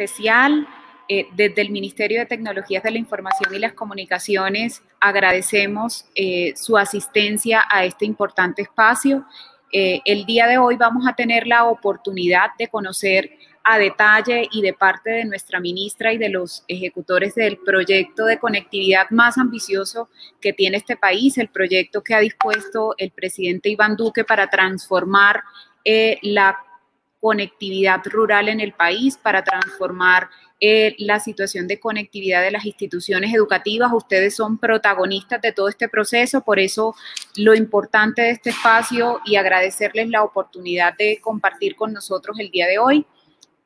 especial. Eh, desde el Ministerio de Tecnologías de la Información y las Comunicaciones agradecemos eh, su asistencia a este importante espacio. Eh, el día de hoy vamos a tener la oportunidad de conocer a detalle y de parte de nuestra ministra y de los ejecutores del proyecto de conectividad más ambicioso que tiene este país, el proyecto que ha dispuesto el presidente Iván Duque para transformar la conectividad rural en el país, para transformar eh, la situación de conectividad de las instituciones educativas. Ustedes son protagonistas de todo este proceso, por eso lo importante de este espacio y agradecerles la oportunidad de compartir con nosotros el día de hoy.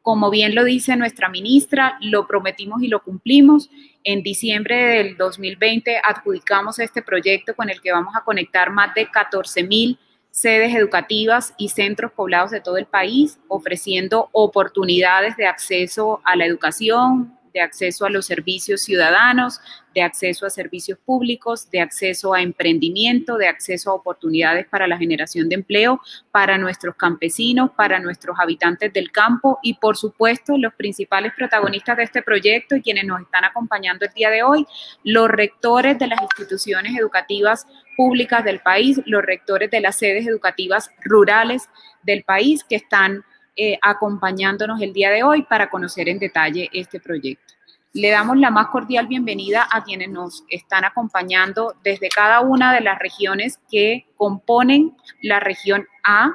Como bien lo dice nuestra ministra, lo prometimos y lo cumplimos. En diciembre del 2020 adjudicamos este proyecto con el que vamos a conectar más de 14 mil sedes educativas y centros poblados de todo el país, ofreciendo oportunidades de acceso a la educación, de acceso a los servicios ciudadanos, de acceso a servicios públicos, de acceso a emprendimiento, de acceso a oportunidades para la generación de empleo para nuestros campesinos, para nuestros habitantes del campo y por supuesto los principales protagonistas de este proyecto y quienes nos están acompañando el día de hoy, los rectores de las instituciones educativas públicas del país, los rectores de las sedes educativas rurales del país que están eh, acompañándonos el día de hoy para conocer en detalle este proyecto. Le damos la más cordial bienvenida a quienes nos están acompañando desde cada una de las regiones que componen la región A.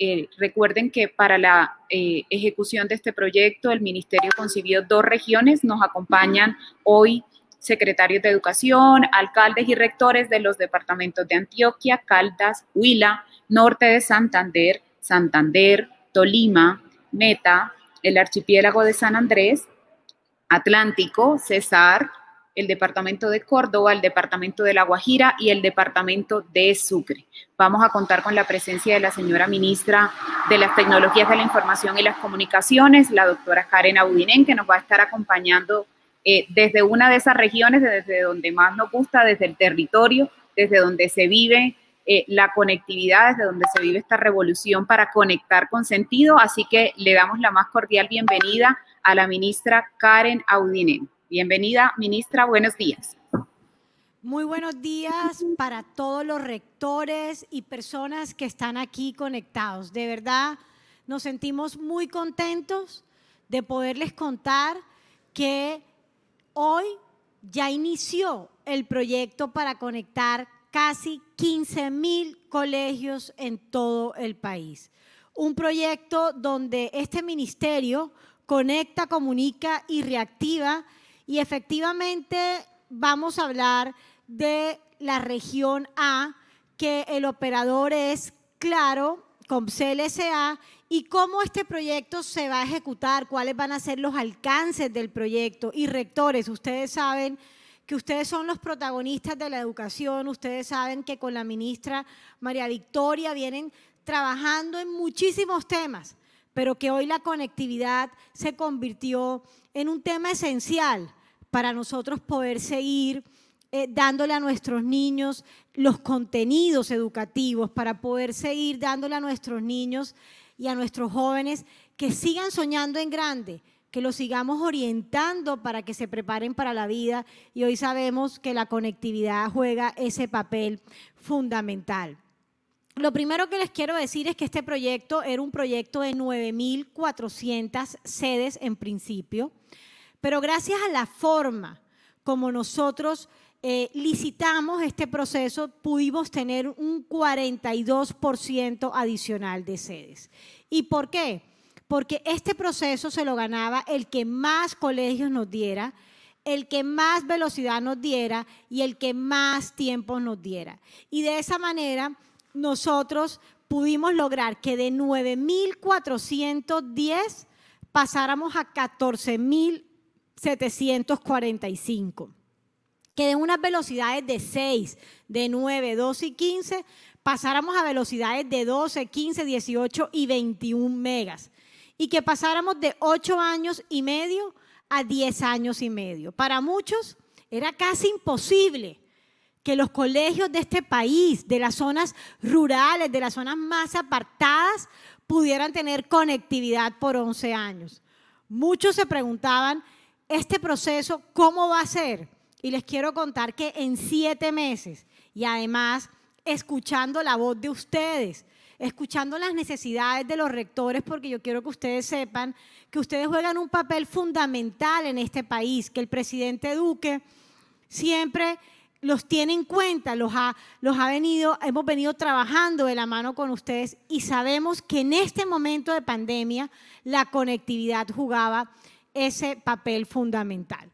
Eh, recuerden que para la eh, ejecución de este proyecto el Ministerio concibió dos regiones. Nos acompañan hoy secretarios de educación, alcaldes y rectores de los departamentos de Antioquia, Caldas, Huila, Norte de Santander, Santander, Tolima, Meta, el archipiélago de San Andrés, Atlántico, Cesar, el departamento de Córdoba, el departamento de La Guajira y el departamento de Sucre. Vamos a contar con la presencia de la señora ministra de las Tecnologías de la Información y las Comunicaciones, la doctora Karen Audinen, que nos va a estar acompañando eh, desde una de esas regiones, desde donde más nos gusta, desde el territorio, desde donde se vive eh, la conectividad, desde donde se vive esta revolución para conectar con sentido. Así que le damos la más cordial bienvenida a la ministra Karen Audinen. Bienvenida, ministra, buenos días. Muy buenos días para todos los rectores y personas que están aquí conectados. De verdad, nos sentimos muy contentos de poderles contar que hoy ya inició el proyecto para conectar casi 15 mil colegios en todo el país. Un proyecto donde este ministerio conecta, comunica y reactiva y efectivamente vamos a hablar de la región A, que el operador es claro, con CLSA, y cómo este proyecto se va a ejecutar, cuáles van a ser los alcances del proyecto. Y rectores, ustedes saben que ustedes son los protagonistas de la educación, ustedes saben que con la ministra María Victoria vienen trabajando en muchísimos temas, pero que hoy la conectividad se convirtió en un tema esencial para nosotros poder seguir eh, dándole a nuestros niños los contenidos educativos, para poder seguir dándole a nuestros niños y a nuestros jóvenes que sigan soñando en grande, que los sigamos orientando para que se preparen para la vida y hoy sabemos que la conectividad juega ese papel fundamental. Lo primero que les quiero decir es que este proyecto era un proyecto de 9.400 sedes en principio, pero gracias a la forma como nosotros eh, licitamos este proceso, pudimos tener un 42% adicional de sedes. ¿Y por qué? Porque este proceso se lo ganaba el que más colegios nos diera, el que más velocidad nos diera y el que más tiempo nos diera. Y de esa manera nosotros pudimos lograr que de 9.410 pasáramos a 14.745 que de unas velocidades de 6, de 9, 12 y 15, pasáramos a velocidades de 12, 15, 18 y 21 megas y que pasáramos de ocho años y medio a diez años y medio. Para muchos era casi imposible que los colegios de este país, de las zonas rurales, de las zonas más apartadas, pudieran tener conectividad por 11 años. Muchos se preguntaban, ¿este proceso cómo va a ser? Y les quiero contar que en siete meses, y además escuchando la voz de ustedes, escuchando las necesidades de los rectores, porque yo quiero que ustedes sepan que ustedes juegan un papel fundamental en este país, que el presidente Duque siempre los tiene en cuenta, los ha, venido, hemos venido trabajando de la mano con ustedes y sabemos que en este momento de pandemia la conectividad jugaba ese papel fundamental.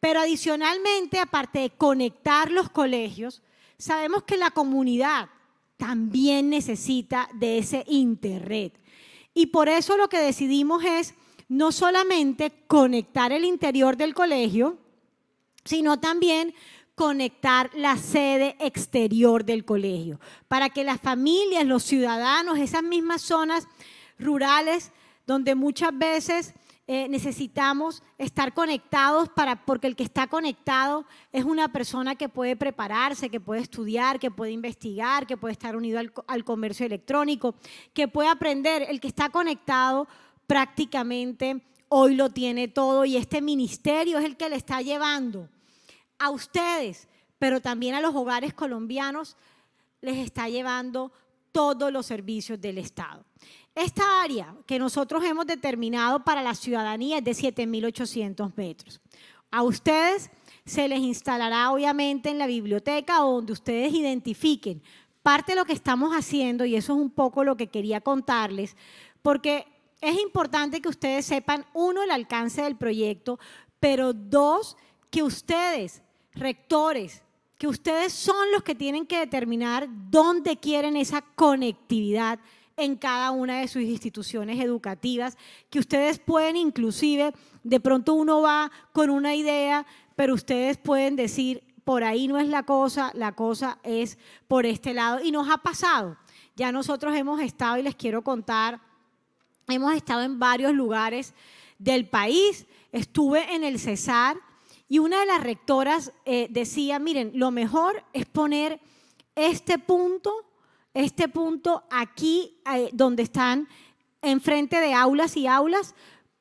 Pero adicionalmente, aparte de conectar los colegios, sabemos que la comunidad también necesita de ese Internet. Y por eso lo que decidimos es no solamente conectar el interior del colegio, sino también conectar la sede exterior del colegio, para que las familias, los ciudadanos, esas mismas zonas rurales donde muchas veces eh, necesitamos estar conectados para, porque el que está conectado es una persona que puede prepararse, que puede estudiar, que puede investigar, que puede estar unido al, al comercio electrónico, que puede aprender. El que está conectado prácticamente hoy lo tiene todo y este ministerio es el que le está llevando a ustedes, pero también a los hogares colombianos, les está llevando todos los servicios del Estado. Esta área que nosotros hemos determinado para la ciudadanía es de 7.800 metros. A ustedes se les instalará obviamente en la biblioteca donde ustedes identifiquen parte de lo que estamos haciendo y eso es un poco lo que quería contarles, porque es importante que ustedes sepan, uno, el alcance del proyecto, pero dos, que ustedes, rectores, que ustedes son los que tienen que determinar dónde quieren esa conectividad en cada una de sus instituciones educativas, que ustedes pueden inclusive, de pronto uno va con una idea, pero ustedes pueden decir, por ahí no es la cosa, la cosa es por este lado. Y nos ha pasado. Ya nosotros hemos estado, y les quiero contar, hemos estado en varios lugares del país. Estuve en el Cesar y una de las rectoras eh, decía, miren, lo mejor es poner este punto este punto aquí donde están enfrente de aulas y aulas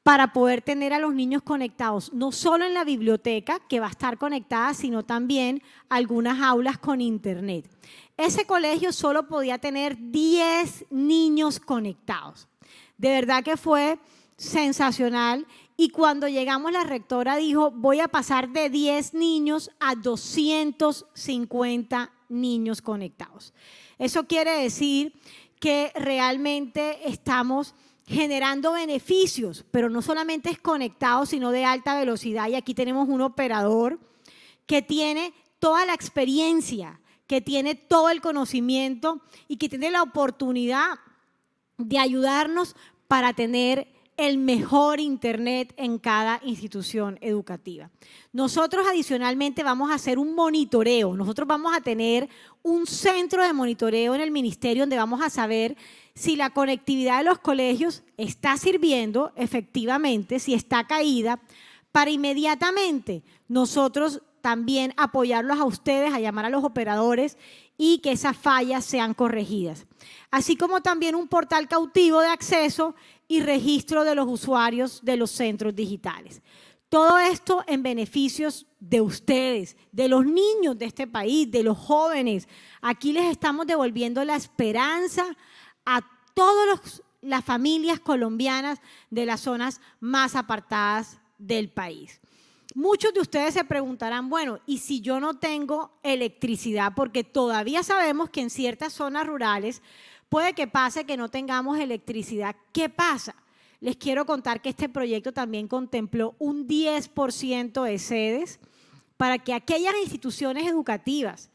para poder tener a los niños conectados, no solo en la biblioteca, que va a estar conectada, sino también algunas aulas con internet. Ese colegio solo podía tener 10 niños conectados. De verdad que fue sensacional. Y cuando llegamos, la rectora dijo, voy a pasar de 10 niños a 250 niños conectados. Eso quiere decir que realmente estamos generando beneficios, pero no solamente es conectado, sino de alta velocidad. Y aquí tenemos un operador que tiene toda la experiencia, que tiene todo el conocimiento y que tiene la oportunidad de ayudarnos para tener el mejor Internet en cada institución educativa. Nosotros adicionalmente vamos a hacer un monitoreo, nosotros vamos a tener un centro de monitoreo en el ministerio donde vamos a saber si la conectividad de los colegios está sirviendo efectivamente, si está caída, para inmediatamente nosotros también apoyarlos a ustedes, a llamar a los operadores y que esas fallas sean corregidas. Así como también un portal cautivo de acceso y registro de los usuarios de los centros digitales. Todo esto en beneficios de ustedes, de los niños de este país, de los jóvenes. Aquí les estamos devolviendo la esperanza a todas las familias colombianas de las zonas más apartadas del país. Muchos de ustedes se preguntarán, bueno, ¿y si yo no tengo electricidad? Porque todavía sabemos que en ciertas zonas rurales Puede que pase que no tengamos electricidad. ¿Qué pasa? Les quiero contar que este proyecto también contempló un 10% de sedes para que aquellas instituciones educativas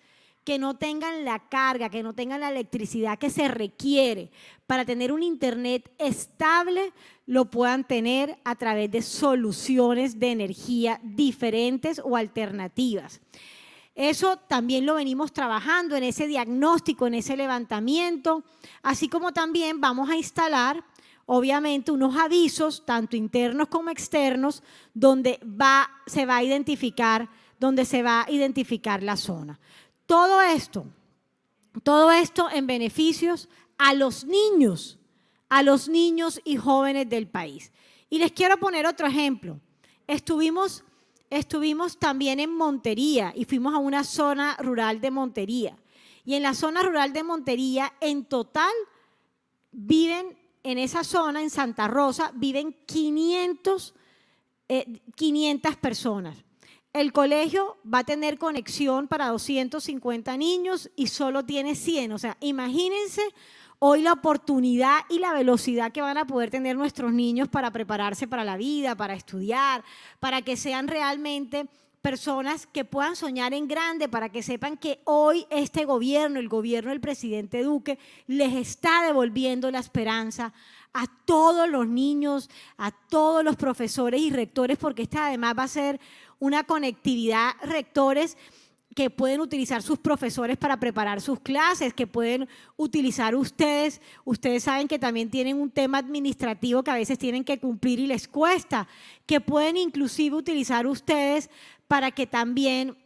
que no tengan la carga, que no tengan la electricidad que se requiere para tener un Internet estable, lo puedan tener a través de soluciones de energía diferentes o alternativas. Eso también lo venimos trabajando en ese diagnóstico, en ese levantamiento, así como también vamos a instalar, obviamente, unos avisos, tanto internos como externos, donde va, se va a identificar, donde se va a identificar la zona. Todo esto, todo esto en beneficios a los niños, a los niños y jóvenes del país. Y les quiero poner otro ejemplo. Estuvimos, estuvimos también en Montería y fuimos a una zona rural de Montería. Y en la zona rural de Montería, en total, viven en esa zona, en Santa Rosa, viven 500, 500 eh, personas. El colegio va a tener conexión para 250 niños y solo tiene 100. O sea, imagínense hoy la oportunidad y la velocidad que van a poder tener nuestros niños para prepararse para la vida, para estudiar, para que sean realmente personas que puedan soñar en grande, para que sepan que hoy este gobierno, el gobierno del presidente Duque, les está devolviendo la esperanza a todos los niños, a todos los profesores y rectores, porque esta además va a ser una conectividad rectores que pueden utilizar sus profesores para preparar sus clases, que pueden utilizar ustedes. Ustedes saben que también tienen un tema administrativo que a veces tienen que cumplir y les cuesta, que pueden inclusive utilizar ustedes para que también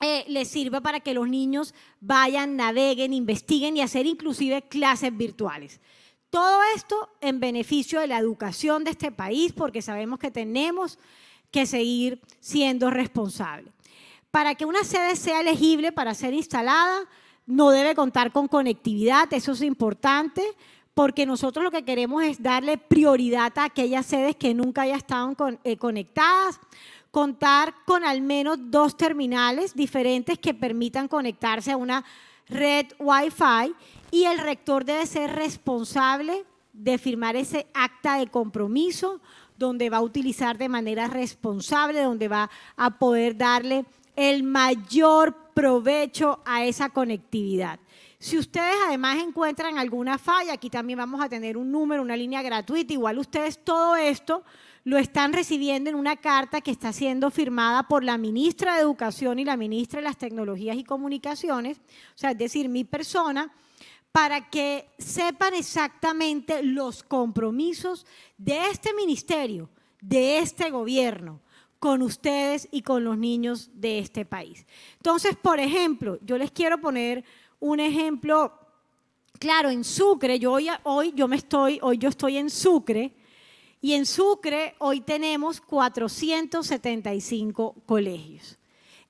eh, les sirva para que los niños vayan, naveguen, investiguen y hacer inclusive clases virtuales. Todo esto en beneficio de la educación de este país, porque sabemos que tenemos que seguir siendo responsable. Para que una sede sea elegible para ser instalada, no debe contar con conectividad, eso es importante, porque nosotros lo que queremos es darle prioridad a aquellas sedes que nunca hayan estado eh, conectadas, contar con al menos dos terminales diferentes que permitan conectarse a una red Wi-Fi y el rector debe ser responsable de firmar ese acta de compromiso donde va a utilizar de manera responsable, donde va a poder darle el mayor provecho a esa conectividad. Si ustedes además encuentran alguna falla, aquí también vamos a tener un número, una línea gratuita, igual ustedes todo esto lo están recibiendo en una carta que está siendo firmada por la ministra de Educación y la ministra de las Tecnologías y Comunicaciones, o sea, es decir, mi persona, para que sepan exactamente los compromisos de este ministerio, de este gobierno, con ustedes y con los niños de este país. Entonces, por ejemplo, yo les quiero poner un ejemplo claro, en Sucre, yo hoy, hoy yo me estoy, hoy yo estoy en Sucre, y en Sucre hoy tenemos 475 colegios.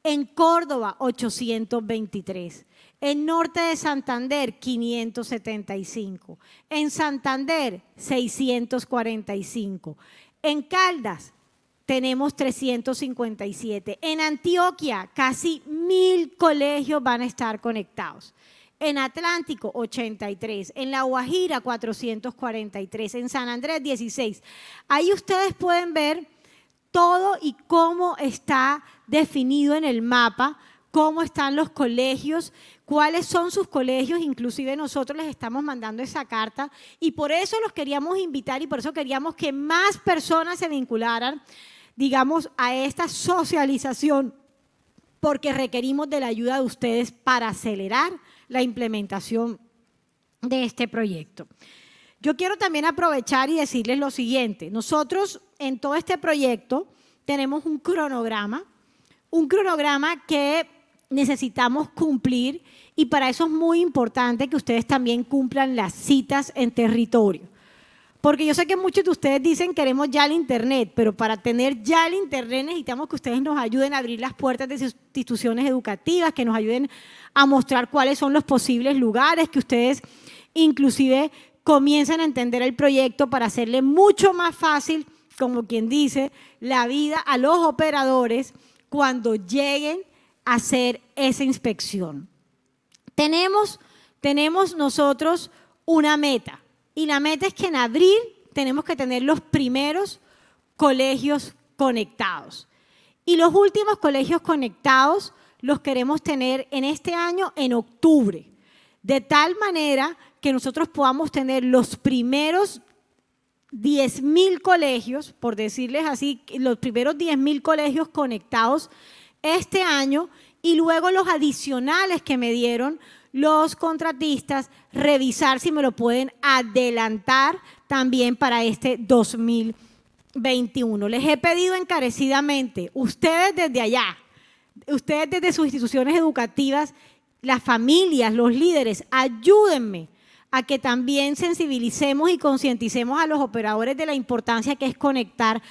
En Córdoba, 823. En Norte de Santander, 575. En Santander, 645. En Caldas, tenemos 357. En Antioquia, casi mil colegios van a estar conectados. En Atlántico, 83. En La Guajira, 443. En San Andrés, 16. Ahí ustedes pueden ver todo y cómo está definido en el mapa, cómo están los colegios, cuáles son sus colegios, inclusive nosotros les estamos mandando esa carta y por eso los queríamos invitar y por eso queríamos que más personas se vincularan, digamos, a esta socialización, porque requerimos de la ayuda de ustedes para acelerar la implementación de este proyecto. Yo quiero también aprovechar y decirles lo siguiente. Nosotros en todo este proyecto tenemos un cronograma, un cronograma que necesitamos cumplir y para eso es muy importante que ustedes también cumplan las citas en territorio. Porque yo sé que muchos de ustedes dicen queremos ya el Internet, pero para tener ya el Internet necesitamos que ustedes nos ayuden a abrir las puertas de sus instituciones educativas, que nos ayuden a mostrar cuáles son los posibles lugares, que ustedes inclusive comiencen a entender el proyecto para hacerle mucho más fácil, como quien dice, la vida a los operadores cuando lleguen a hacer esa inspección. Tenemos, tenemos nosotros una meta y la meta es que en abril tenemos que tener los primeros colegios conectados. Y los últimos colegios conectados los queremos tener en este año, en octubre, de tal manera que nosotros podamos tener los primeros 10.000 colegios, por decirles así, los primeros 10.000 colegios conectados este año y luego los adicionales que me dieron los contratistas, revisar si me lo pueden adelantar también para este 2021. Les he pedido encarecidamente, ustedes desde allá, ustedes desde sus instituciones educativas, las familias, los líderes, ayúdenme a que también sensibilicemos y concienticemos a los operadores de la importancia que es conectar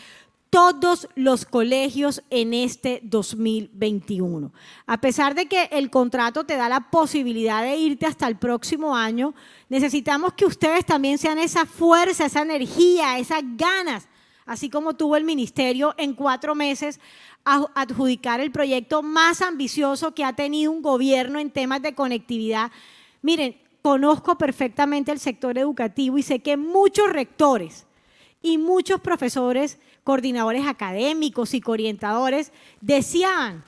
todos los colegios en este 2021. A pesar de que el contrato te da la posibilidad de irte hasta el próximo año, necesitamos que ustedes también sean esa fuerza, esa energía, esas ganas, así como tuvo el ministerio en cuatro meses a adjudicar el proyecto más ambicioso que ha tenido un gobierno en temas de conectividad. Miren, conozco perfectamente el sector educativo y sé que muchos rectores y muchos profesores coordinadores académicos y orientadores deseaban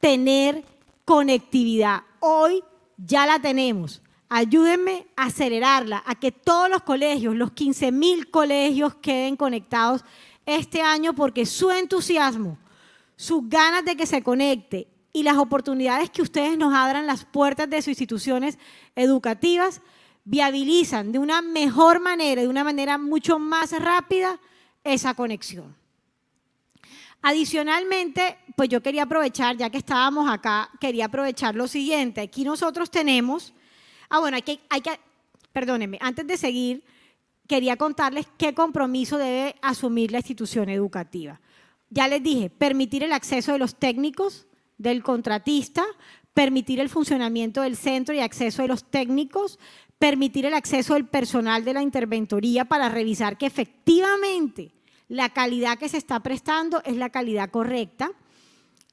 tener conectividad. Hoy ya la tenemos. Ayúdenme a acelerarla, a que todos los colegios, los 15 mil colegios queden conectados este año porque su entusiasmo, sus ganas de que se conecte y las oportunidades que ustedes nos abran las puertas de sus instituciones educativas viabilizan de una mejor manera, de una manera mucho más rápida, esa conexión. Adicionalmente, pues yo quería aprovechar, ya que estábamos acá, quería aprovechar lo siguiente. Aquí nosotros tenemos, ah, bueno, hay que, hay que, perdónenme, antes de seguir, quería contarles qué compromiso debe asumir la institución educativa. Ya les dije, permitir el acceso de los técnicos, del contratista, permitir el funcionamiento del centro y acceso de los técnicos, permitir el acceso del personal de la interventoría para revisar que efectivamente la calidad que se está prestando es la calidad correcta.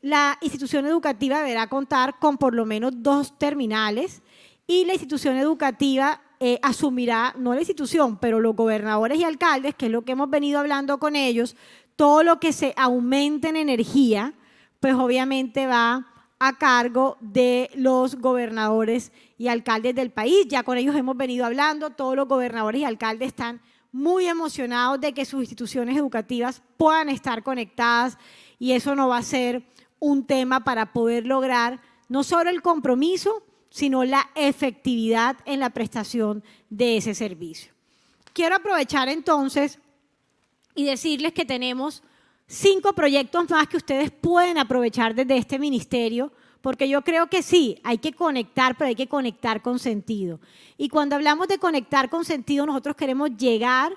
La institución educativa deberá contar con por lo menos dos terminales y la institución educativa eh, asumirá, no la institución, pero los gobernadores y alcaldes, que es lo que hemos venido hablando con ellos, todo lo que se aumente en energía, pues obviamente va a cargo de los gobernadores y alcaldes del país. Ya con ellos hemos venido hablando, todos los gobernadores y alcaldes están muy emocionados de que sus instituciones educativas puedan estar conectadas y eso no va a ser un tema para poder lograr no solo el compromiso, sino la efectividad en la prestación de ese servicio. Quiero aprovechar entonces y decirles que tenemos cinco proyectos más que ustedes pueden aprovechar desde este ministerio porque yo creo que sí, hay que conectar, pero hay que conectar con sentido. Y cuando hablamos de conectar con sentido, nosotros queremos llegar,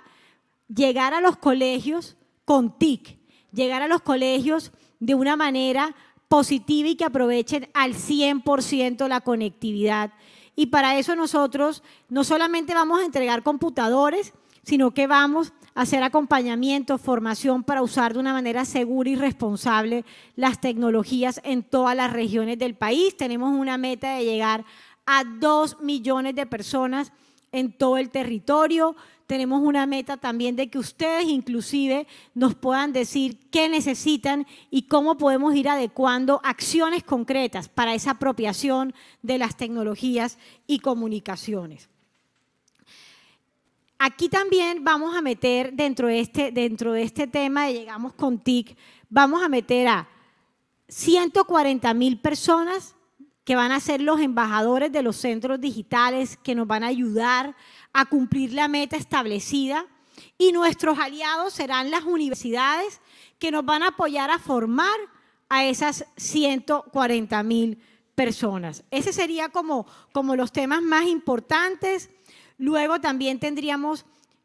llegar a los colegios con TIC, llegar a los colegios de una manera positiva y que aprovechen al 100% la conectividad. Y para eso nosotros no solamente vamos a entregar computadores, sino que vamos hacer acompañamiento, formación para usar de una manera segura y responsable las tecnologías en todas las regiones del país. Tenemos una meta de llegar a dos millones de personas en todo el territorio. Tenemos una meta también de que ustedes inclusive nos puedan decir qué necesitan y cómo podemos ir adecuando acciones concretas para esa apropiación de las tecnologías y comunicaciones. Aquí también vamos a meter dentro de este, dentro de este tema de Llegamos con TIC, vamos a meter a 140 mil personas que van a ser los embajadores de los centros digitales, que nos van a ayudar a cumplir la meta establecida. Y nuestros aliados serán las universidades que nos van a apoyar a formar a esas 140 mil personas. Ese sería como, como los temas más importantes. Luego también tendríamos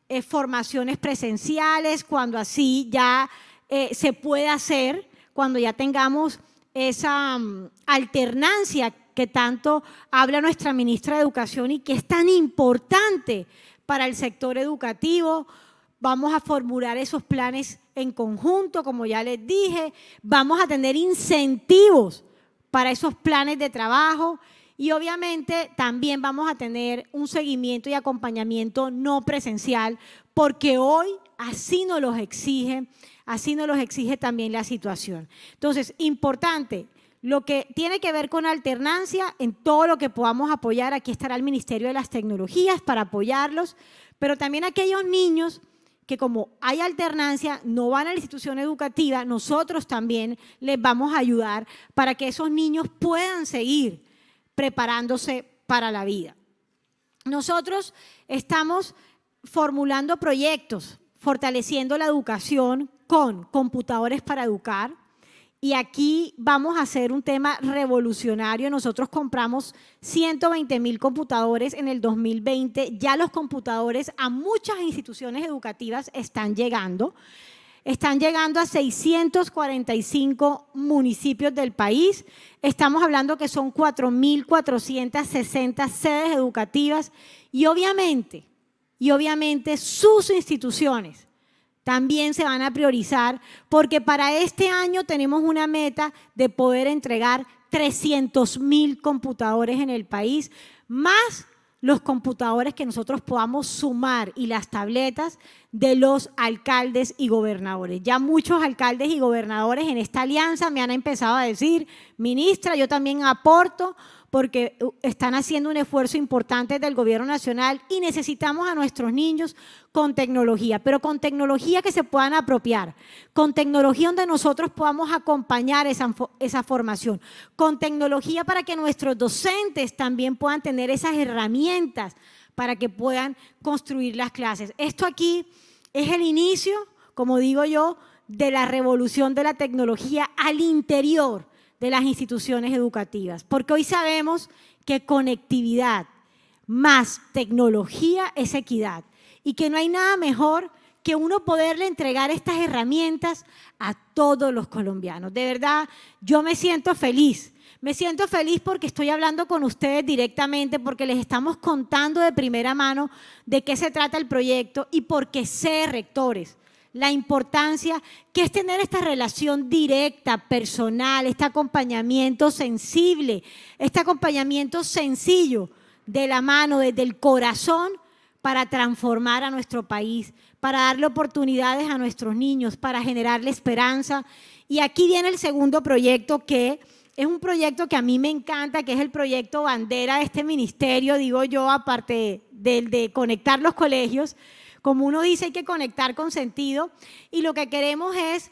eh, formaciones presenciales cuando así ya eh, se puede hacer, cuando ya tengamos esa mm, alternancia que tanto habla nuestra ministra de Educación y que es tan importante para el sector educativo. Vamos a formular esos planes en conjunto, como ya les dije. Vamos a tener incentivos para esos planes de trabajo y obviamente también vamos a tener un seguimiento y acompañamiento no presencial, porque hoy así nos los exige, así nos los exige también la situación. Entonces, importante, lo que tiene que ver con alternancia, en todo lo que podamos apoyar, aquí estará el Ministerio de las Tecnologías para apoyarlos, pero también aquellos niños que como hay alternancia, no van a la institución educativa, nosotros también les vamos a ayudar para que esos niños puedan seguir preparándose para la vida. Nosotros estamos formulando proyectos, fortaleciendo la educación con computadores para educar Y aquí vamos a hacer un tema revolucionario. Nosotros compramos 120 mil computadores en el 2020. Ya los computadores a muchas instituciones educativas están llegando. Están llegando a 645 municipios del país. Estamos hablando que son 4.460 sedes educativas y obviamente, y obviamente sus instituciones también se van a priorizar porque para este año tenemos una meta de poder entregar 300 mil computadores en el país, más los computadores que nosotros podamos sumar y las tabletas de los alcaldes y gobernadores. Ya muchos alcaldes y gobernadores en esta alianza me han empezado a decir, ministra, yo también aporto porque están haciendo un esfuerzo importante del gobierno nacional y necesitamos a nuestros niños con tecnología, pero con tecnología que se puedan apropiar, con tecnología donde nosotros podamos acompañar esa, esa formación, con tecnología para que nuestros docentes también puedan tener esas herramientas para que puedan construir las clases. Esto aquí es el inicio, como digo yo, de la revolución de la tecnología al interior de las instituciones educativas, porque hoy sabemos que conectividad más tecnología es equidad y que no hay nada mejor que uno poderle entregar estas herramientas a todos los colombianos. De verdad, yo me siento feliz. Me siento feliz porque estoy hablando con ustedes directamente, porque les estamos contando de primera mano de qué se trata el proyecto y porque sé, rectores, la importancia que es tener esta relación directa, personal, este acompañamiento sensible, este acompañamiento sencillo de la mano, desde el corazón, para transformar a nuestro país, para darle oportunidades a nuestros niños, para generarle esperanza. Y aquí viene el segundo proyecto que es un proyecto que a mí me encanta, que es el proyecto bandera de este ministerio, digo yo, aparte del de conectar los colegios, como uno dice, hay que conectar con sentido y lo que queremos es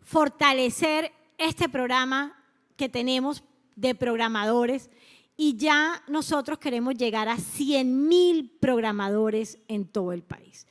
fortalecer este programa que tenemos de programadores y ya nosotros queremos llegar a 100 mil programadores en todo el país,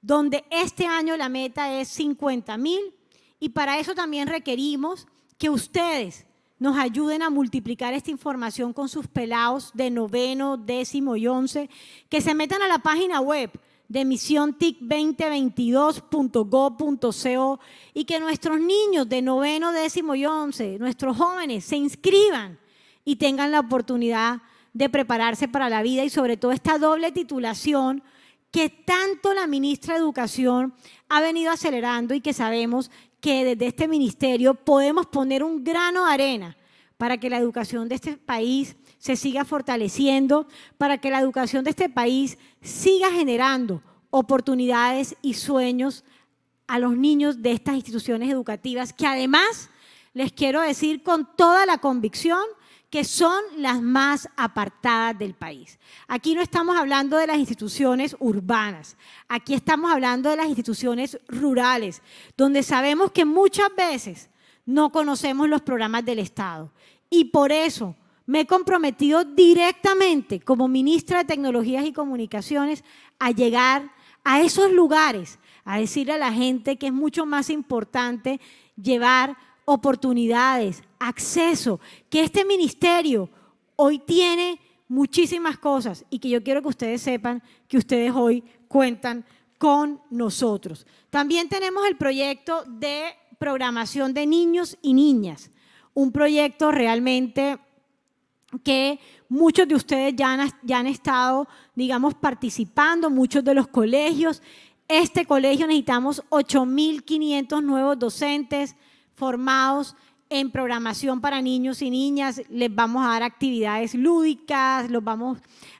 donde este año la meta es 50 mil y para eso también requerimos que ustedes nos ayuden a multiplicar esta información con sus pelados de noveno, décimo y once, que se metan a la página web de misiontic2022.go.co y que nuestros niños de noveno, décimo y once, nuestros jóvenes, se inscriban y tengan la oportunidad de prepararse para la vida y sobre todo esta doble titulación que tanto la ministra de Educación ha venido acelerando y que sabemos que desde este ministerio podemos poner un grano de arena para que la educación de este país se siga fortaleciendo, para que la educación de este país siga generando oportunidades y sueños a los niños de estas instituciones educativas, que además les quiero decir con toda la convicción que son las más apartadas del país. Aquí no estamos hablando de las instituciones urbanas, aquí estamos hablando de las instituciones rurales, donde sabemos que muchas veces no conocemos los programas del Estado. Y por eso me he comprometido directamente como ministra de Tecnologías y Comunicaciones a llegar a esos lugares, a decirle a la gente que es mucho más importante llevar oportunidades, acceso, que este ministerio hoy tiene muchísimas cosas y que yo quiero que ustedes sepan que ustedes hoy cuentan con nosotros. También tenemos el proyecto de programación de niños y niñas, un proyecto realmente que muchos de ustedes ya han, estado, digamos, participando, muchos de los colegios. Este colegio necesitamos 8.500 nuevos docentes, formados en programación para niños y niñas, les vamos a dar actividades lúdicas, los vamos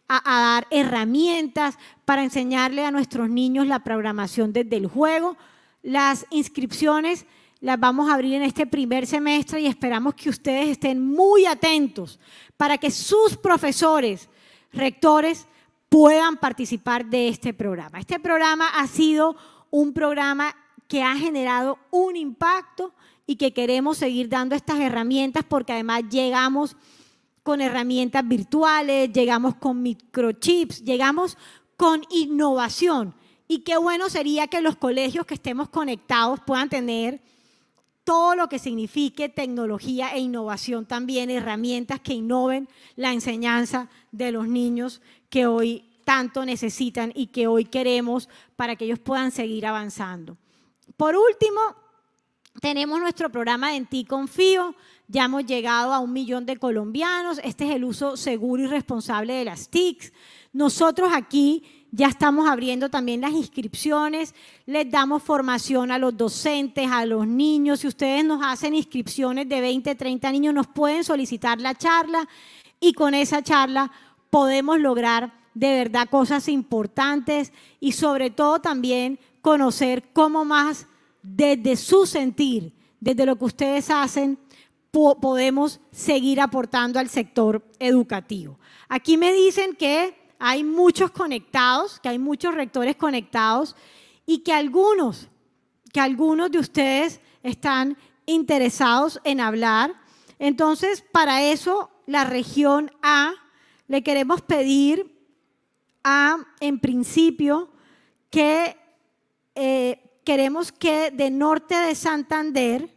a, dar herramientas para enseñarle a nuestros niños la programación desde el juego. Las inscripciones las vamos a abrir en este primer semestre y esperamos que ustedes estén muy atentos para que sus profesores, rectores, puedan participar de este programa. Este programa ha sido un programa que ha generado un impacto y que queremos seguir dando estas herramientas porque además llegamos con herramientas virtuales, llegamos con microchips, llegamos con innovación. Y qué bueno sería que los colegios que estemos conectados puedan tener todo lo que signifique tecnología e innovación también, herramientas que innoven la enseñanza de los niños que hoy tanto necesitan y que hoy queremos para que ellos puedan seguir avanzando. Por último, tenemos nuestro programa de En Ti Confío. Ya hemos llegado a un millón de colombianos. Este es el uso seguro y responsable de las TICs. Nosotros aquí ya estamos abriendo también las inscripciones, les damos formación a los docentes, a los niños. Si ustedes nos hacen inscripciones de 20, 30 niños, nos pueden solicitar la charla y con esa charla podemos lograr de verdad cosas importantes y sobre todo también conocer cómo más desde su sentir, desde lo que ustedes hacen, podemos seguir aportando al sector educativo. Aquí me dicen que hay muchos conectados, que hay muchos rectores conectados y que algunos, que algunos de ustedes están interesados en hablar. Entonces, para eso, la región A, le queremos pedir a, en principio, que eh, queremos que de norte de Santander,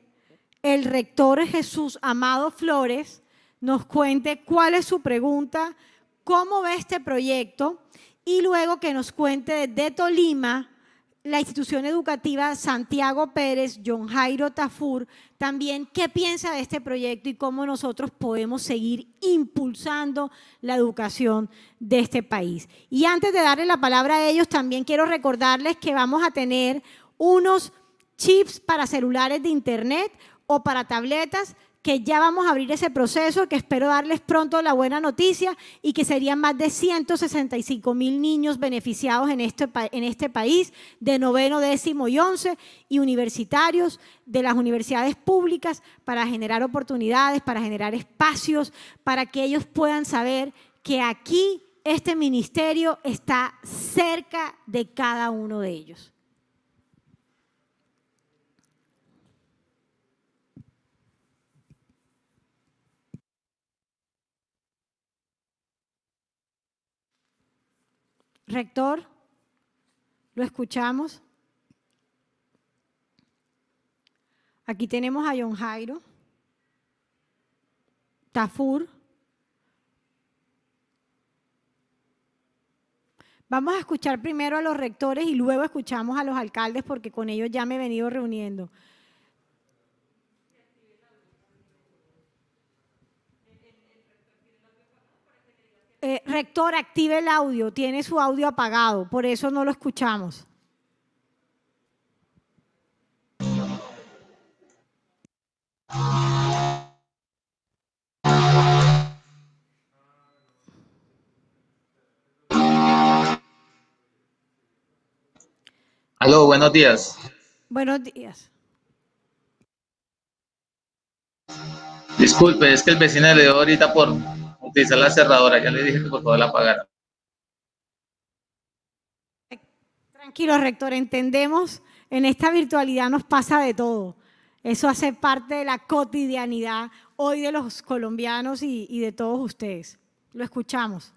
el rector Jesús Amado Flores nos cuente cuál es su pregunta, cómo ve este proyecto y luego que nos cuente desde Tolima la institución educativa Santiago Pérez, John Jairo Tafur, también qué piensa de este proyecto y cómo nosotros podemos seguir impulsando la educación de este país. Y antes de darle la palabra a ellos, también quiero recordarles que vamos a tener unos chips para celulares de internet o para tabletas que ya vamos a abrir ese proceso, que espero darles pronto la buena noticia y que serían más de 165 mil niños beneficiados en este, en este país, de noveno, décimo y once, y universitarios de las universidades públicas para generar oportunidades, para generar espacios, para que ellos puedan saber que aquí este ministerio está cerca de cada uno de ellos. Rector, lo escuchamos. Aquí tenemos a John Jairo, Tafur. Vamos a escuchar primero a los rectores y luego escuchamos a los alcaldes porque con ellos ya me he venido reuniendo. Eh, rector, active el audio, tiene su audio apagado, por eso no lo escuchamos. Aló, buenos días. Buenos días. Disculpe, es que el vecino le dio ahorita por utilizar la cerradora. Ya le dije que por favor la apagara. Tranquilo, rector, entendemos, en esta virtualidad nos pasa de todo. Eso hace parte de la cotidianidad hoy de los colombianos y, y de todos ustedes. Lo escuchamos.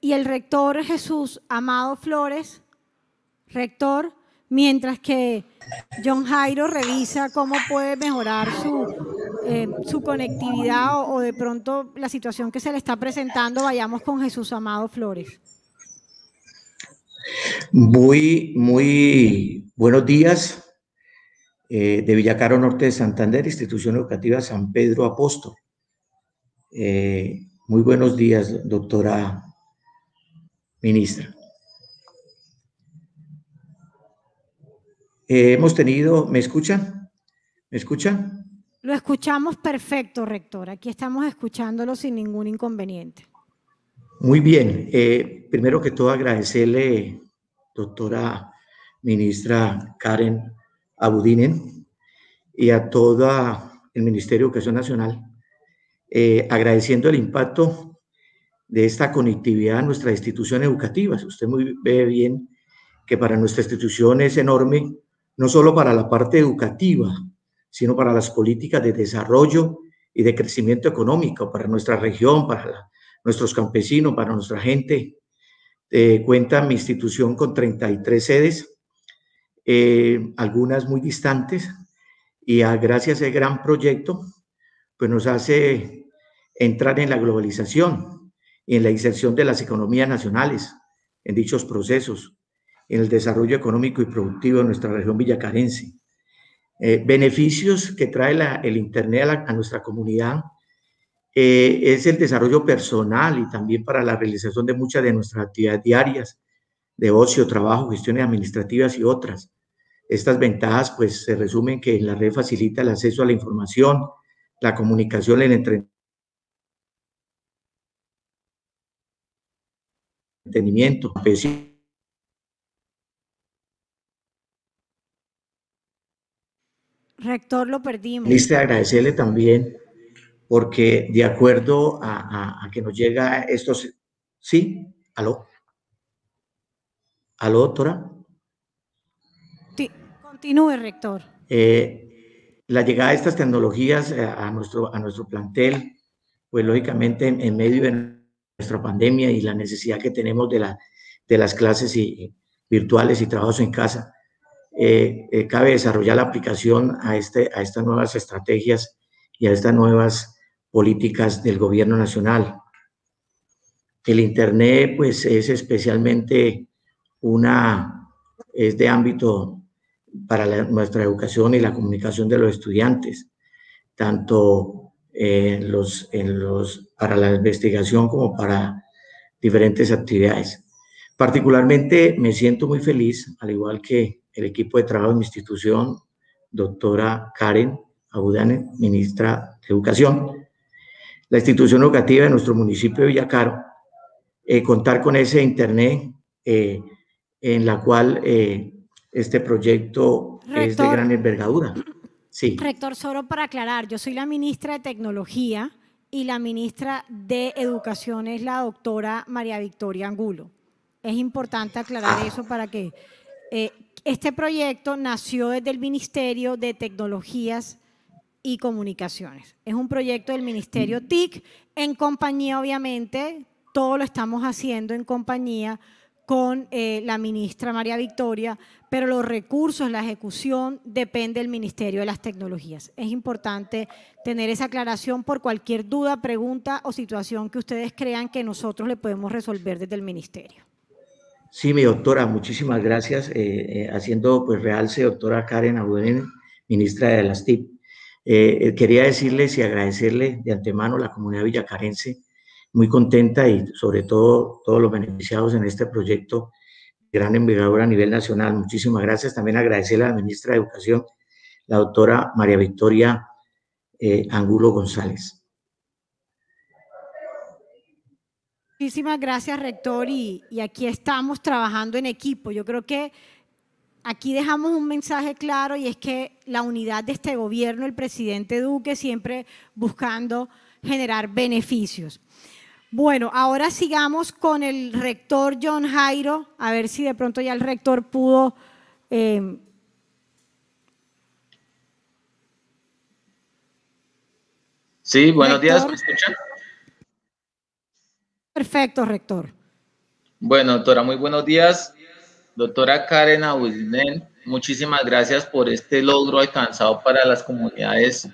Y el rector Jesús Amado Flores, rector, mientras que John Jairo revisa cómo puede mejorar su, eh, conectividad o, o de pronto la situación que se le está presentando, vayamos con Jesús Amado Flores. Muy, muy buenos días eh, de Villacaro Norte de Santander, Institución Educativa San Pedro Apóstol. Eh, muy buenos días, doctora ministra. Eh, hemos tenido, ¿me escuchan? ¿Me escuchan? Lo escuchamos perfecto, rector. Aquí estamos escuchándolo sin ningún inconveniente. Muy bien. Eh, primero que todo, agradecerle, doctora ministra Karen Abudinen, y a todo el Ministerio de Educación Nacional, eh, agradeciendo el impacto de esta conectividad en nuestras instituciones educativas. Usted muy ve bien que para nuestra institución es enorme, no solo para la parte educativa, sino para las políticas de desarrollo y de crecimiento económico para nuestra región, para nuestros campesinos, para nuestra gente. Eh, cuenta mi institución con 33 sedes, eh, algunas muy distantes, y gracias a ese gran proyecto, pues nos hace entrar en la globalización en la inserción de las economías nacionales en dichos procesos, en el desarrollo económico y productivo de nuestra región villacarense. Eh, beneficios que trae el Internet a, nuestra comunidad eh, es el desarrollo personal y también para la realización de muchas de nuestras actividades diarias, de ocio, trabajo, gestiones administrativas y otras. Estas ventajas pues se resumen que la red facilita el acceso a la información, la comunicación, el entretenimiento, Rector, lo perdimos. Listo, agradecerle también porque de acuerdo a, que nos llega estos... ¿Sí? ¿Aló? ¿Aló, doctora? Continúe, rector. Eh, la llegada de estas tecnologías eh, a, nuestro, a nuestro plantel, pues lógicamente en, medio de nuestra pandemia y la necesidad que tenemos de, la, de las clases y, virtuales y trabajos en casa, eh, eh, cabe desarrollar la aplicación a, este, a estas nuevas estrategias y a estas nuevas políticas del gobierno nacional. El Internet, pues, es especialmente una, es de ámbito para nuestra educación y la comunicación de los estudiantes, tanto los, en los, para la investigación como para diferentes actividades. Particularmente me siento muy feliz, al igual que el equipo de trabajo de mi institución, doctora Karen Abudane, ministra de Educación, la institución educativa de nuestro municipio de Villacaro, eh, contar con ese Internet eh, en la cual eh, este proyecto es de gran envergadura. Rector, solo para aclarar, yo soy la ministra de Tecnología y la ministra de Educación es la doctora María Victoria Angulo. Es importante aclarar eso para que este proyecto nació desde el Ministerio de Tecnologías y Comunicaciones. Es un proyecto del Ministerio TIC en compañía, obviamente, todo lo estamos haciendo en compañía con eh, la ministra María Victoria, pero los recursos, la ejecución depende del Ministerio de las Tecnologías. Es importante tener esa aclaración por cualquier duda, pregunta o situación que ustedes crean que nosotros le podemos resolver desde el Ministerio. Sí, mi doctora, muchísimas gracias. Eh, eh, haciendo pues realce, doctora Karen Auden, ministra de las TIP. Eh, quería decirles y agradecerle de antemano a la comunidad villacarense, muy contenta y sobre todo todos los beneficiados en este proyecto, gran envergadura a nivel nacional. Muchísimas gracias. También agradecerle a la ministra de Educación, la doctora María Victoria Angulo González. Muchísimas gracias, rector, y, aquí estamos trabajando en equipo. Yo creo que aquí dejamos un mensaje claro y es que la unidad de este gobierno, el presidente Duque, siempre buscando generar beneficios. Bueno, ahora sigamos con el rector John Jairo, a ver si de pronto ya el rector pudo... Eh, sí, buenos días, ¿me escuchan? Perfecto, rector. Bueno, doctora, muy buenos días. Doctora Karen Abudinen, muchísimas gracias por este logro alcanzado para las comunidades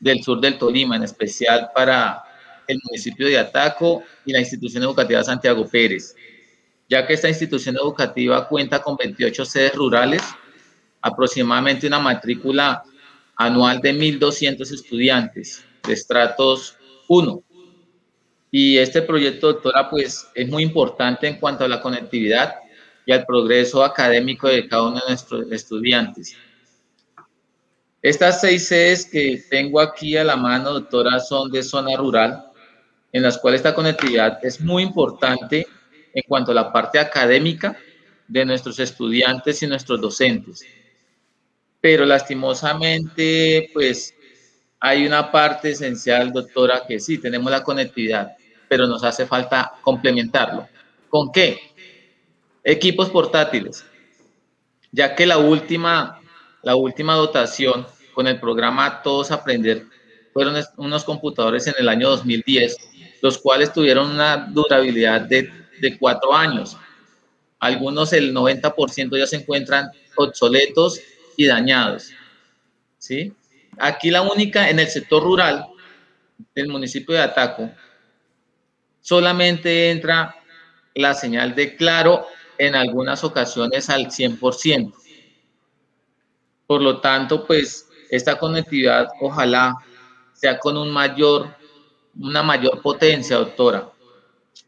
del sur del Tolima, en especial para el municipio de Ataco y la institución educativa Santiago Pérez, ya que esta institución educativa cuenta con 28 sedes rurales, aproximadamente una matrícula anual de 1.200 estudiantes de estratos 1, y este proyecto, doctora, pues es muy importante en cuanto a la conectividad y al progreso académico de cada uno de nuestros estudiantes. Estas seis sedes que tengo aquí a la mano, doctora, son de zona rural, en las cuales esta conectividad es muy importante en cuanto a la parte académica de nuestros estudiantes y nuestros docentes. Pero lastimosamente, pues hay una parte esencial, doctora, que sí, tenemos la conectividad, pero nos hace falta complementarlo. ¿Con qué? Equipos portátiles. ya que la última, la última dotación con el programa Todos Aprender fueron unos computadores en el año 2010, los cuales tuvieron una durabilidad de, de cuatro años. Algunos, el 90% ya se encuentran obsoletos y dañados. ¿sí? Aquí la única, en el sector rural del municipio de Ataco, solamente entra la señal de claro en algunas ocasiones al 100%. Por lo tanto, pues esta conectividad ojalá sea con un mayor, una mayor potencia, doctora.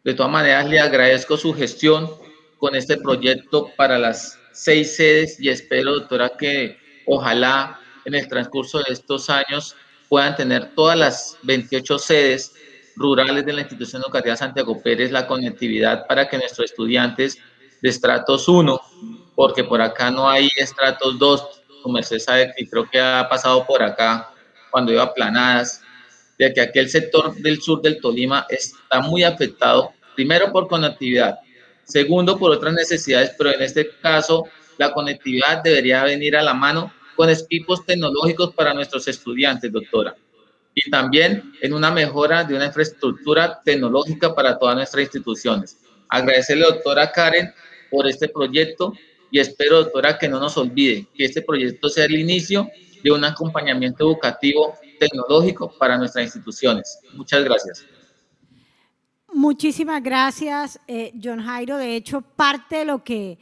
De todas maneras, le agradezco su gestión con este proyecto para las seis sedes y espero, doctora, que ojalá en el transcurso de estos años puedan tener todas las 28 sedes rurales de la institución educativa Santiago Pérez la conectividad para que nuestros estudiantes de estratos 1, porque por acá no hay estratos 2, como usted sabe que creo que ha pasado por acá cuando iba planadas, de que aquel sector del sur del Tolima está muy afectado, primero por conectividad, segundo por otras necesidades, pero en este caso la conectividad debería venir a la mano con equipos tecnológicos para nuestros estudiantes, doctora. Y también en una mejora de una infraestructura tecnológica para todas nuestras instituciones. Agradecerle, doctora Karen, por este proyecto y espero, doctora, que no nos olvide que este proyecto sea el inicio de un acompañamiento educativo tecnológico para nuestras instituciones. Muchas gracias. Muchísimas gracias, eh, John Jairo. De hecho, parte de lo que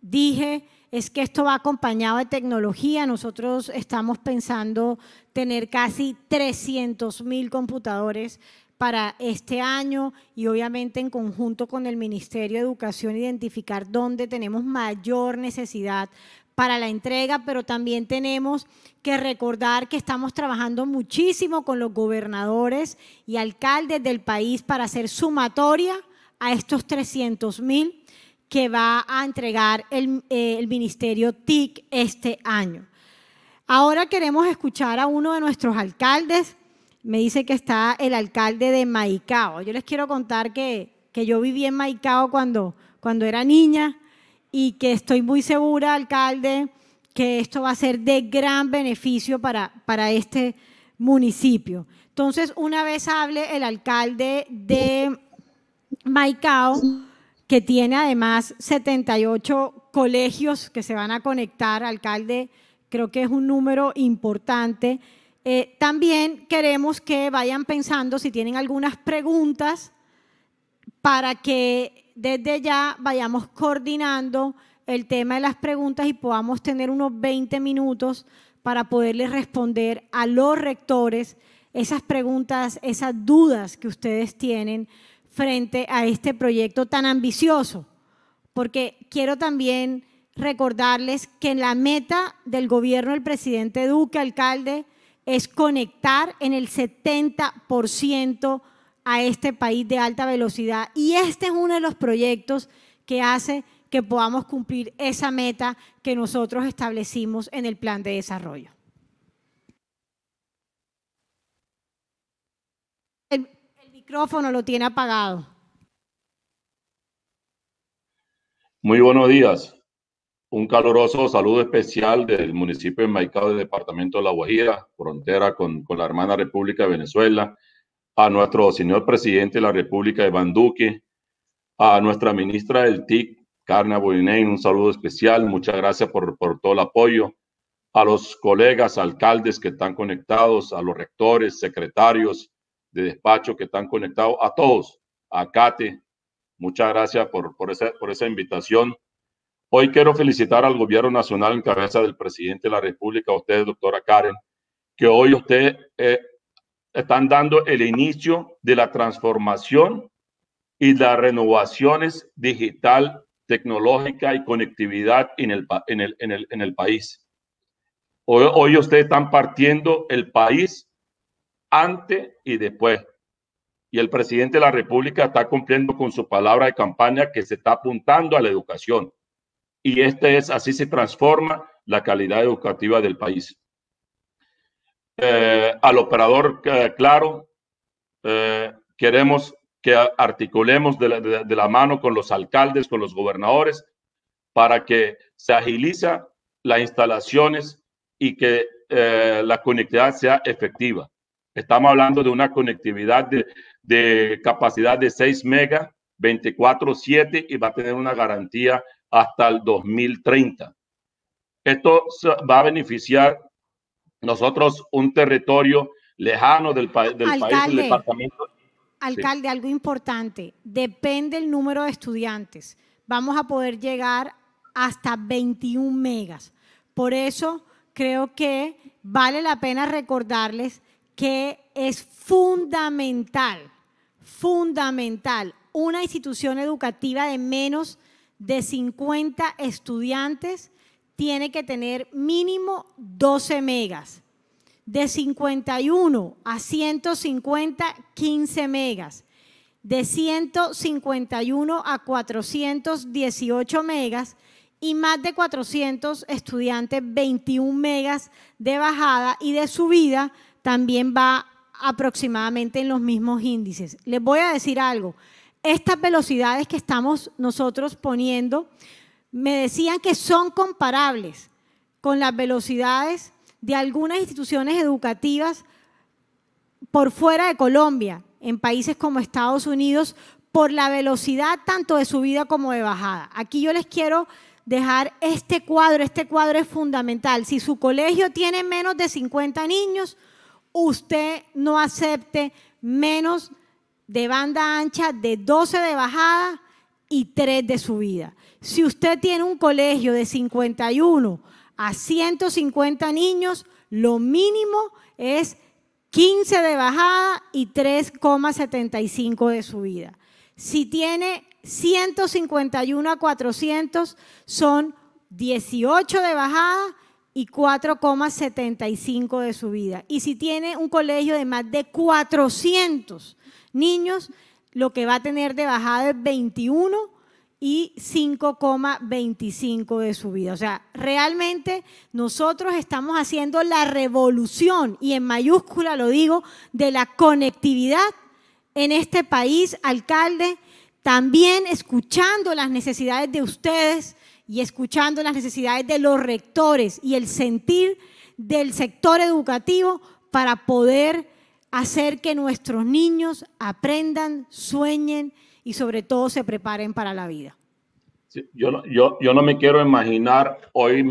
dije es que esto va acompañado de tecnología. Nosotros estamos pensando tener casi 300 mil computadores para este año y obviamente en conjunto con el Ministerio de Educación identificar dónde tenemos mayor necesidad para la entrega, pero también tenemos que recordar que estamos trabajando muchísimo con los gobernadores y alcaldes del país para hacer sumatoria a estos 300 mil que va a entregar el, eh, el Ministerio TIC este año. Ahora queremos escuchar a uno de nuestros alcaldes. Me dice que está el alcalde de Maicao. Yo les quiero contar que, que yo viví en Maicao cuando, cuando era niña y que estoy muy segura, alcalde, que esto va a ser de gran beneficio para, para este municipio. Entonces, una vez hable el alcalde de Maicao, que tiene además 78 colegios que se van a conectar, alcalde, creo que es un número importante. Eh, también queremos que vayan pensando si tienen algunas preguntas para que desde ya vayamos coordinando el tema de las preguntas y podamos tener unos 20 minutos para poderles responder a los rectores esas preguntas, esas dudas que ustedes tienen frente a este proyecto tan ambicioso, porque quiero también recordarles que la meta del gobierno del presidente Duque, alcalde, es conectar en el 70% a este país de alta velocidad. Y este es uno de los proyectos que hace que podamos cumplir esa meta que nosotros establecimos en el plan de desarrollo. micrófono lo tiene apagado. Muy buenos días. Un caluroso saludo especial del municipio de Maicao del departamento de La Guajira, frontera con, con, la hermana República de Venezuela, a nuestro señor presidente de la República de Banduque, a nuestra ministra del TIC, Carna Boinén, un saludo especial. Muchas gracias por, por todo el apoyo. A los colegas alcaldes que están conectados, a los rectores, secretarios, de despacho que están conectados, a todos, a Kate, muchas gracias por, por, esa, por esa invitación. Hoy quiero felicitar al gobierno nacional en cabeza del presidente de la República, a usted, doctora Karen, que hoy usted eh, están dando el inicio de la transformación y las renovaciones digital, tecnológica y conectividad en el, país. Hoy, hoy ustedes están partiendo el país antes y después. Y el presidente de la República está cumpliendo con su palabra de campaña que se está apuntando a la educación. Y este es, así se transforma la calidad educativa del país. Eh, al operador, eh, claro, eh, queremos que articulemos de la, mano con los alcaldes, con los gobernadores, para que se agilice las instalaciones y que la conectividad sea efectiva. Estamos hablando de una conectividad de, de capacidad de 6 megas, 24/7 y va a tener una garantía hasta el 2030. Esto va a beneficiar nosotros un territorio lejano del, del país, del departamento. Alcalde, algo importante, depende el número de estudiantes. Vamos a poder llegar hasta 21 megas. Por eso creo que vale la pena recordarles que es fundamental, fundamental, una institución educativa de menos de 50 estudiantes tiene que tener mínimo 12 megas. De 51 a 150, 15 megas. De 151 a 418 megas y más de 400 estudiantes, 21 megas de bajada y de subida también va aproximadamente en los mismos índices. Les voy a decir algo, estas velocidades que estamos nosotros poniendo, me decían que son comparables con las velocidades de algunas instituciones educativas por fuera de Colombia, en países como Estados Unidos, por la velocidad tanto de subida como de bajada. Aquí yo les quiero dejar este cuadro, este cuadro es fundamental. Si su colegio tiene menos de 50 niños, usted no acepte menos de banda ancha de 12 de bajada y 3 de subida. Si usted tiene un colegio de 51 a 150 niños, lo mínimo es 15 de bajada y 3,75 de subida. Si tiene 151 a 400 son 18 de bajada y 4,75 de subida. Y si tiene un colegio de más de 400 niños, lo que va a tener de bajada es 21 y 5,25 de subida. O sea, realmente nosotros estamos haciendo la revolución, y en mayúscula lo digo, de la conectividad en este país, alcalde, también escuchando las necesidades de ustedes y escuchando las necesidades de los rectores y el sentir del sector educativo para poder hacer que nuestros niños aprendan, sueñen y sobre todo se preparen para la vida. yo, no, me quiero imaginar hoy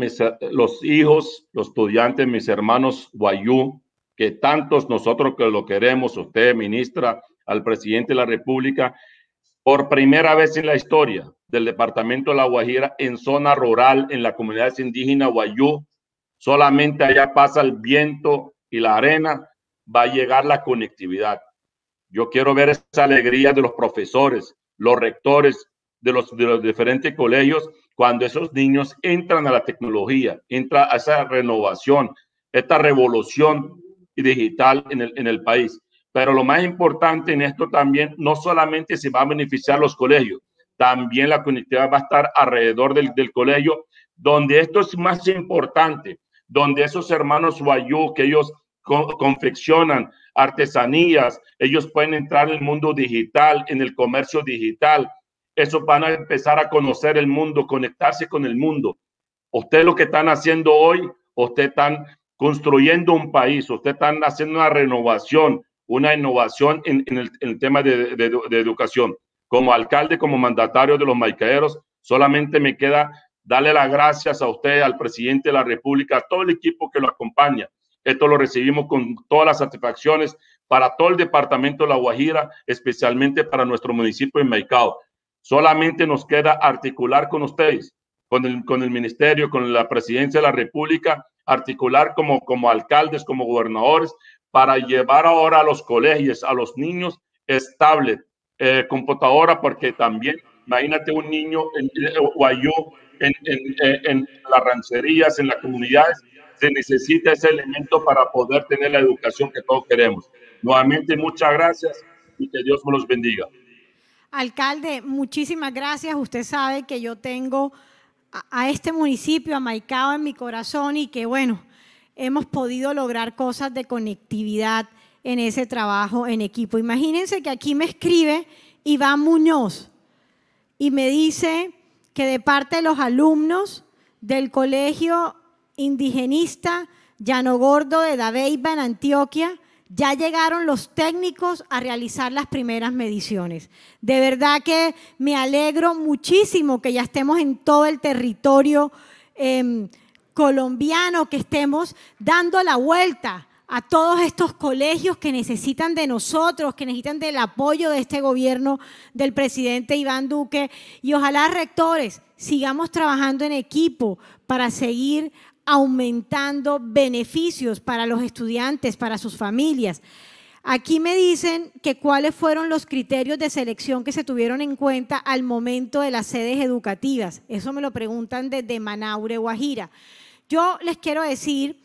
los hijos, los estudiantes, mis hermanos Guayú, que tantos nosotros que lo queremos, usted, ministra, al presidente de la República, por primera vez en la historia del departamento de La Guajira, en zona rural, en la comunidad indígena Guayú, solamente allá pasa el viento y la arena, va a llegar la conectividad. Yo quiero ver esa alegría de los profesores, los rectores de los, de los diferentes colegios cuando esos niños entran a la tecnología, entra a esa renovación, esta revolución digital en el, en el país. Pero lo más importante en esto también, no solamente se va a beneficiar los colegios, también la conectividad va a estar alrededor del, del colegio, donde esto es más importante, donde esos hermanos Guayú, que ellos confeccionan artesanías, ellos pueden entrar en el mundo digital, en el comercio digital, eso van a empezar a conocer el mundo, conectarse con el mundo. Ustedes lo que están haciendo hoy, ustedes están construyendo un país, ustedes están haciendo una renovación, una innovación en, el, tema de, educación. Como alcalde, como mandatario de los maicaeros, solamente me queda darle las gracias a usted, al presidente de la República, a todo el equipo que lo acompaña. Esto lo recibimos con todas las satisfacciones para todo el departamento de La Guajira, especialmente para nuestro municipio de Maicao. Solamente nos queda articular con ustedes, con el, con el ministerio, con la presidencia de la República, articular como, como alcaldes, como gobernadores, para llevar ahora a los colegios, a los niños, es tablet, eh, computadora, porque también, imagínate un niño en, Guayú, en, en, en, las rancherías, en las comunidades, se necesita ese elemento para poder tener la educación que todos queremos. Nuevamente, muchas gracias y que Dios me los bendiga. Alcalde, muchísimas gracias. Usted sabe que yo tengo a, a este municipio, a Maicao, en mi corazón y que, bueno, hemos podido lograr cosas de conectividad en ese trabajo en equipo. Imagínense que aquí me escribe Iván Muñoz y me dice, que de parte de los alumnos del Colegio Indigenista Llano Gordo de Dabeiba en Antioquia, ya llegaron los técnicos a realizar las primeras mediciones. De verdad que me alegro muchísimo que ya estemos en todo el territorio em, colombiano, que estemos dando la vuelta a todos estos colegios que necesitan de nosotros, que necesitan del apoyo de este gobierno del presidente Iván Duque. Y ojalá rectores sigamos trabajando en equipo para seguir aumentando beneficios para los estudiantes, para sus familias. Aquí me dicen que cuáles fueron los criterios de selección que se tuvieron en cuenta al momento de las sedes educativas. Eso me lo preguntan desde Manaure, Guajira. Yo les quiero decir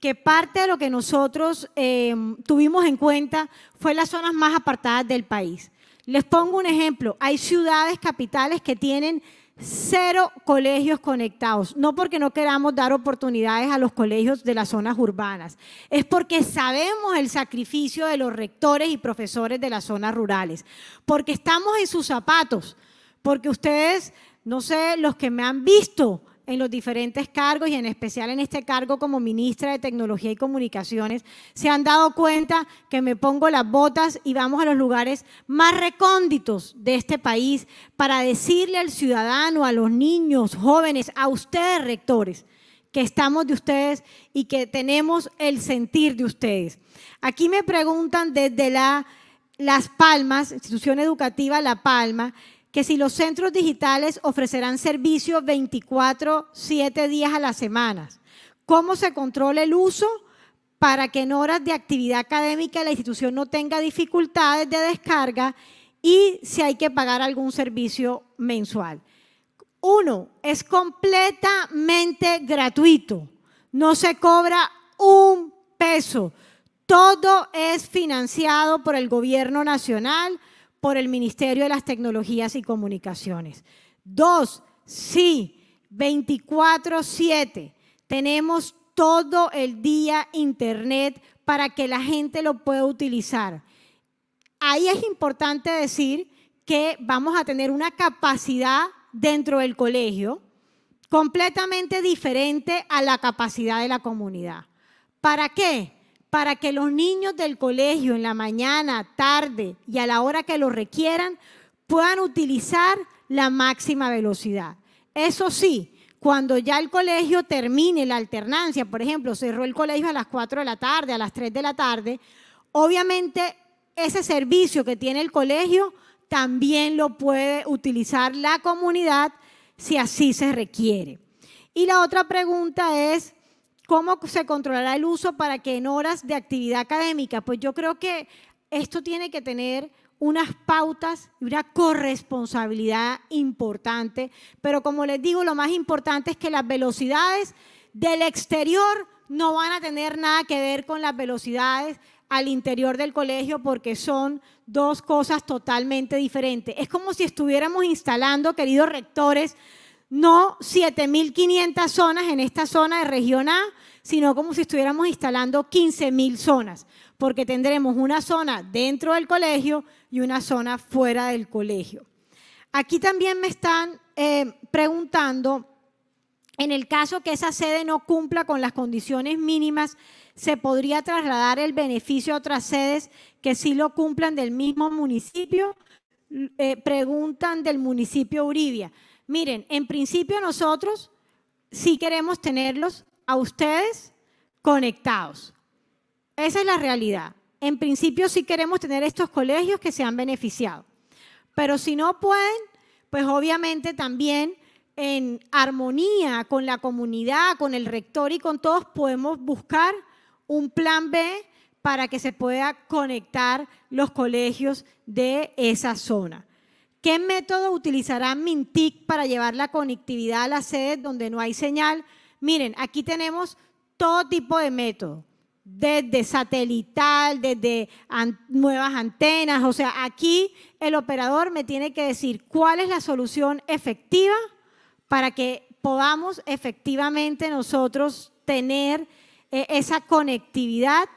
que parte de lo que nosotros em, tuvimos en cuenta fue las zonas más apartadas del país. Les pongo un ejemplo. Hay ciudades capitales que tienen cero colegios conectados, no porque no queramos dar oportunidades a los colegios de las zonas urbanas, es porque sabemos el sacrificio de los rectores y profesores de las zonas rurales, porque estamos en sus zapatos, porque ustedes, no sé, los que me han visto en los diferentes cargos y en especial en este cargo como ministra de Tecnología y Comunicaciones, se han dado cuenta que me pongo las botas y vamos a los lugares más recónditos de este país para decirle al ciudadano, a los niños, jóvenes, a ustedes rectores, que estamos de ustedes y que tenemos el sentir de ustedes. Aquí me preguntan desde la, Las Palmas, institución educativa La Palma, que si los centros digitales ofrecerán servicio 24, 7 días a la semana. ¿Cómo se controla el uso para que en horas de actividad académica la institución no tenga dificultades de descarga y si hay que pagar algún servicio mensual? Uno, es completamente gratuito. No se cobra un peso. Todo es financiado por el gobierno nacional por el Ministerio de las Tecnologías y Comunicaciones. Dos, sí, 24/7. Tenemos todo el día Internet para que la gente lo pueda utilizar. Ahí es importante decir que vamos a tener una capacidad dentro del colegio completamente diferente a la capacidad de la comunidad. ¿Para qué? Para que los niños del colegio en la mañana, tarde y a la hora que lo requieran puedan utilizar la máxima velocidad. Eso sí, cuando ya el colegio termine la alternancia, por ejemplo, cerró el colegio a las 4 de la tarde, a las 3 de la tarde, obviamente ese servicio que tiene el colegio también lo puede utilizar la comunidad si así se requiere. Y la otra pregunta es, ¿Cómo se controlará el uso para que en horas de actividad académica? Pues yo creo que esto tiene que tener unas pautas y una corresponsabilidad importante, pero como les digo, lo más importante es que las velocidades del exterior no van a tener nada que ver con las velocidades al interior del colegio porque son dos cosas totalmente diferentes. Es como si estuviéramos instalando, queridos rectores, no 7.500 zonas en esta zona de región A, sino como si estuviéramos instalando 15.000 zonas, porque tendremos una zona dentro del colegio y una zona fuera del colegio. Aquí también me están eh, preguntando, en el caso que esa sede no cumpla con las condiciones mínimas, ¿se podría trasladar el beneficio a otras sedes que sí lo cumplan del mismo municipio? Eh, preguntan del municipio Uribia. Miren, en principio nosotros sí queremos tenerlos a ustedes conectados. Esa es la realidad. En principio sí queremos tener estos colegios que se han beneficiado. Pero si no pueden, pues obviamente también en armonía con la comunidad, con el rector y con todos podemos buscar un plan B para que se pueda conectar los colegios de esa zona. ¿Qué método utilizará Mintic para llevar la conectividad a las sedes donde no hay señal? Miren, aquí tenemos todo tipo de método, desde satelital, desde nuevas antenas, o sea, aquí el operador me tiene que decir cuál es la solución efectiva para que podamos efectivamente nosotros tener eh, esa conectividad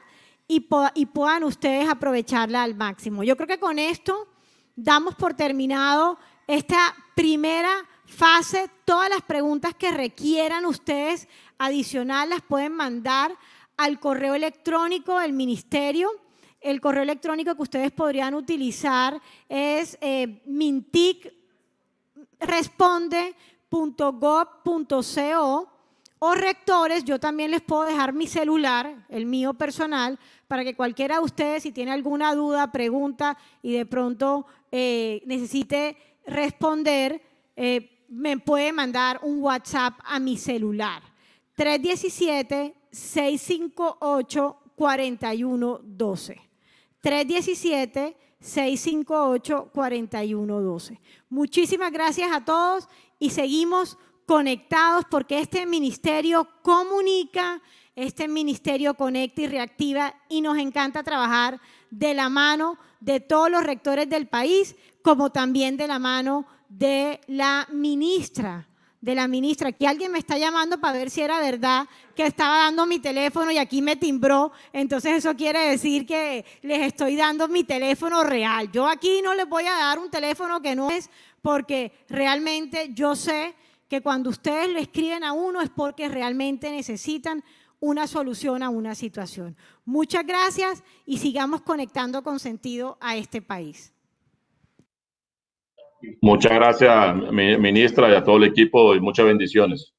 y, y puedan ustedes aprovecharla al máximo. Yo creo que con esto damos por terminado esta primera fase, todas las preguntas que requieran ustedes adicional las pueden mandar al correo electrónico del ministerio. El correo electrónico que ustedes podrían utilizar es eh, minticresponde.gov.co o rectores, yo también les puedo dejar mi celular, el mío personal, para que cualquiera de ustedes, si tiene alguna duda, pregunta y de pronto eh, necesite responder, eh, me puede mandar un WhatsApp a mi celular. 317-658-4112. 317-658-4112. Muchísimas gracias a todos y seguimos conectados porque este ministerio comunica, este ministerio conecta y reactiva y nos encanta trabajar de la mano de todos los rectores del país, como también de la mano de la ministra, de la ministra. Aquí alguien me está llamando para ver si era verdad que estaba dando mi teléfono y aquí me timbró. Entonces eso quiere decir que les estoy dando mi teléfono real. Yo aquí no les voy a dar un teléfono que no es porque realmente yo sé que cuando ustedes le escriben a uno es porque realmente necesitan una solución a una situación. Muchas gracias y sigamos conectando con sentido a este país. Muchas gracias, ministra, y a todo el equipo y muchas bendiciones.